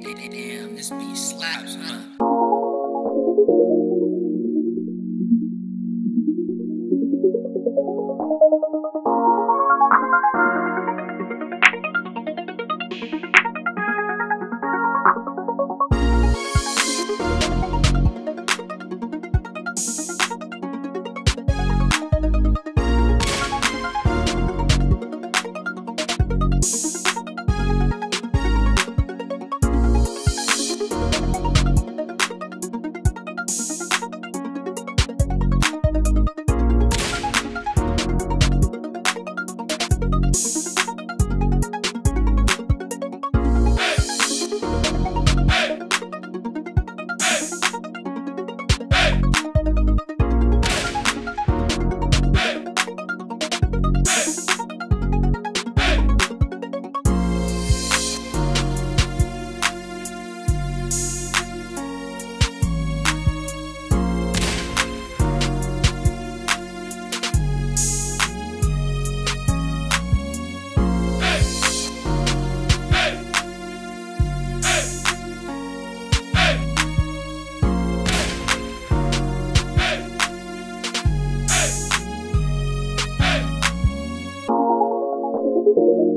Damn, this beat slaps, huh? You